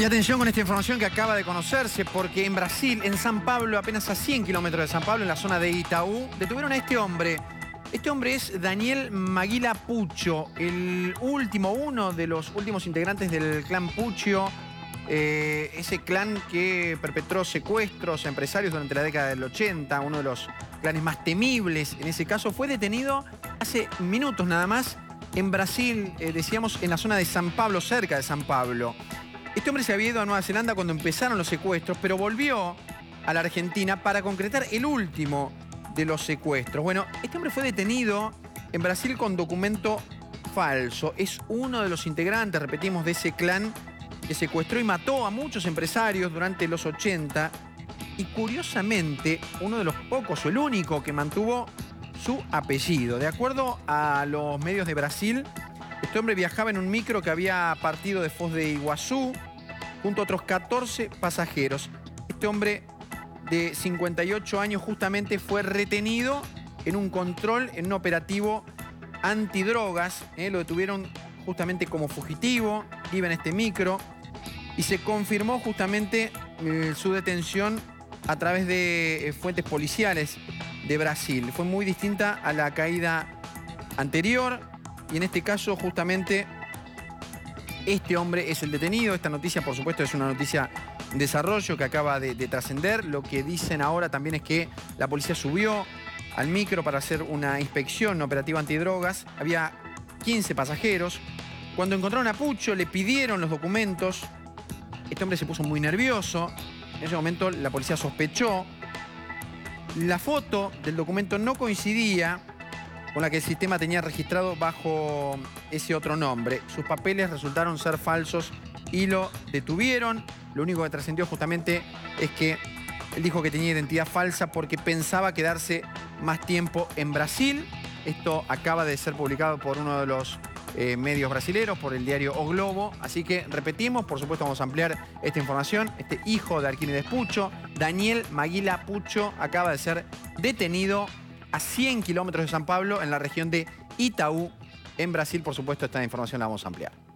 Y atención con esta información que acaba de conocerse, porque en Brasil, en San Pablo, apenas a 100 kilómetros de San Pablo, en la zona de Itaú, detuvieron a este hombre. Este hombre es Daniel Maguila Pucho, el último, uno de los últimos integrantes del clan Pucho, eh, ese clan que perpetró secuestros a empresarios durante la década del 80, uno de los clanes más temibles en ese caso, fue detenido hace minutos nada más en Brasil, eh, decíamos, en la zona de San Pablo, cerca de San Pablo. Este hombre se había ido a Nueva Zelanda cuando empezaron los secuestros, pero volvió a la Argentina para concretar el último de los secuestros. Bueno, este hombre fue detenido en Brasil con documento falso. Es uno de los integrantes, repetimos, de ese clan que secuestró y mató a muchos empresarios durante los 80. Y curiosamente, uno de los pocos o el único que mantuvo su apellido. De acuerdo a los medios de Brasil, este hombre viajaba en un micro que había partido de Foz de Iguazú junto a otros 14 pasajeros. Este hombre de 58 años justamente fue retenido en un control, en un operativo antidrogas. ¿eh? Lo detuvieron justamente como fugitivo, iba en este micro y se confirmó justamente eh, su detención a través de eh, fuentes policiales de Brasil. Fue muy distinta a la caída anterior y en este caso justamente este hombre es el detenido. Esta noticia, por supuesto, es una noticia en desarrollo que acaba de, trascender. Lo que dicen ahora también es que la policía subió al micro para hacer una inspección operativa antidrogas. Había 15 pasajeros. Cuando encontraron a Pucho, le pidieron los documentos. Este hombre se puso muy nervioso. En ese momento la policía sospechó. La foto del documento no coincidía con la que el sistema tenía registrado bajo ese otro nombre. Sus papeles resultaron ser falsos y lo detuvieron. Lo único que trascendió justamente es que él dijo que tenía identidad falsa porque pensaba quedarse más tiempo en Brasil. Esto acaba de ser publicado por uno de los eh, medios brasileños, por el diario O Globo. Así que repetimos, por supuesto vamos a ampliar esta información. Este hijo de Arquímedes Pucho, Daniel Maguila Pucho, acaba de ser detenido a 100 kilómetros de San Pablo, en la región de Itaú, en Brasil. Por supuesto, esta información la vamos a ampliar.